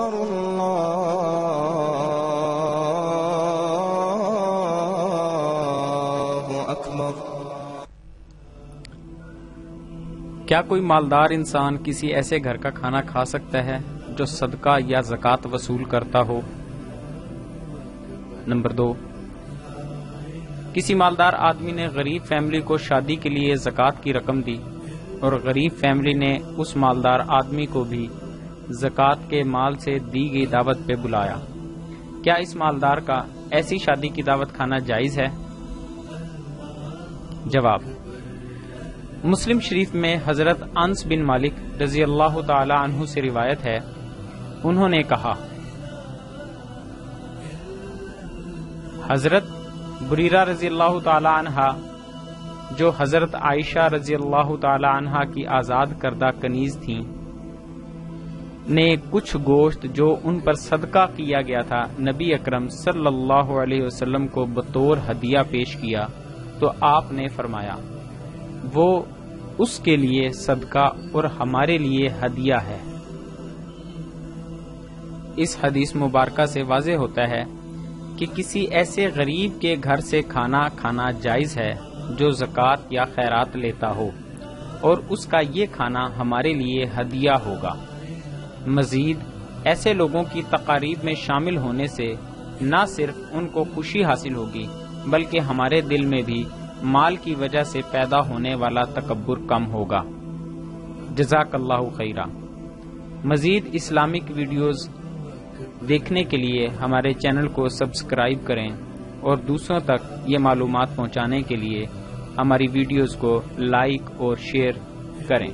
قدر الله کیا کوئی مالدار انسان کسی ایسے گھر کا کھانا کھا سکتا ہے جو صدقہ یا زکات وصول کرتا ہو؟ نمبر دو، کسی مالدار آدمی نے غریب فیملی کو شادی کے لیے زکات کی رقم دی اور غریب فیملی نے اس مالدار آدمی کو بھی زکوٰۃ کے مال سے دی گئی دعوت پہ بلایا۔ کیا اس مالدار کا ایسی شادی کی دعوت کھانا جائز ہے؟ جواب۔ مسلم شریف میں حضرت انس بن مالک رضی اللہ تعالی عنہ سے روایت ہے۔ انہوں نے کہا، حضرت بریرہ رضی اللہ تعالی عنہ، جو حضرت عائشہ رضی اللہ تعالی عنہ کی آزاد کردہ کنیز تھیں نے کچھ گوشت جو ان پر صدقہ کیا گیا تھا، نبی اکرم صلی اللہ علیہ وسلم کو بطور ہدیہ پیش کیا تو آپ نے فرمایا، وہ اس کے لیے صدقہ اور ہمارے لیے ہدیہ ہے۔ اس حدیث مبارکہ سے واضح ہوتا ہے کہ کسی ایسے غریب کے گھر سے کھانا کھانا جائز ہے جو زکوٰۃ یا خیرات لیتا ہو اور اس کا یہ کھانا ہمارے لیے ہدیہ ہوگا۔ مزید ایسے لوگوں کی تقاریب میں شامل ہونے سے نہ صرف ان کو خوشی حاصل ہوگی، بلکہ ہمارے دل میں بھی مال کی وجہ سے پیدا ہونے والا تکبر کم ہوگا۔ جزاک اللہ خیرہ مزید اسلامک ویڈیوز دیکھنے کے لیے ہمارے چینل کو سبسکرائب کریں اور دوسروں تک یہ معلومات پہنچانے کے لیے ہماری ویڈیوز کو لائک اور شیئر کریں۔